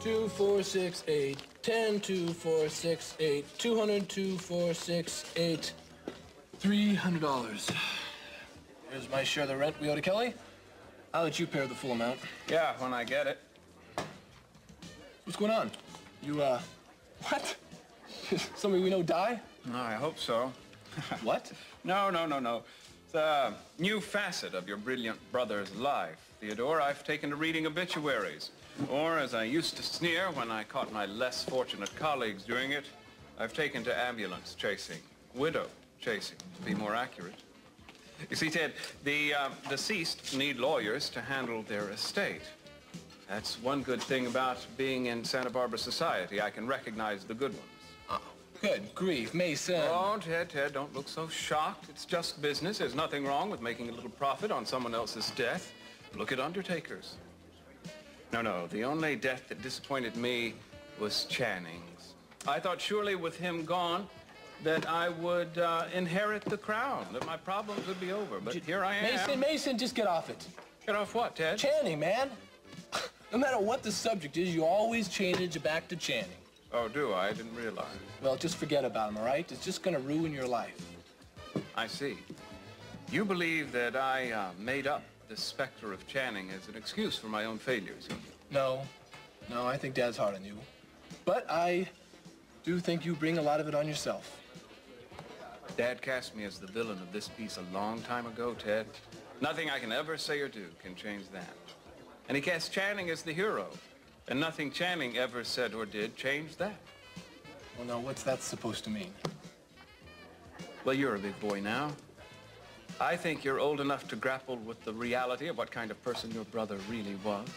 Two, four, six, eight. Ten, two, four, six, eight. Two hundred, two, four, six, eight. Three hundred dollars. Here's my share of the rent we owe to Kelly. I'll let you pay the full amount. Yeah, when I get it. What's going on? You, uh, what? Somebody we know die? No, I hope so. What? No, no, no, no. It's a new facet of your brilliant brother's life. Theodore, I've taken to reading obituaries. Or, as I used to sneer when I caught my less fortunate colleagues doing it, I've taken to ambulance chasing. Widow chasing, to be more accurate. You see, Ted, the uh, deceased need lawyers to handle their estate. That's one good thing about being in Santa Barbara society. I can recognize the good ones. Good grief, Mason. Oh, Ted, Ted, don't look so shocked. It's just business. There's nothing wrong with making a little profit on someone else's death. Look at undertakers. No, no, the only death that disappointed me was Channing's. I thought surely with him gone that I would uh, inherit the crown, that my problems would be over. But here I am. Mason, Mason, just get off it. Get off what, Ted? Channing, man. No matter what the subject is, you always change it back to Channing. Oh, do I? I didn't realize. Well, just forget about him, all right? It's just gonna ruin your life. I see. You believe that I uh, made up the specter of Channing as an excuse for my own failures. No, no, I think Dad's hard on you. But I do think you bring a lot of it on yourself. Dad cast me as the villain of this piece a long time ago, Ted. Nothing I can ever say or do can change that. And he cast Channing as the hero. And nothing Channing ever said or did changed that. Well, now, what's that supposed to mean? Well, you're a big boy now. I think you're old enough to grapple with the reality of what kind of person your brother really was.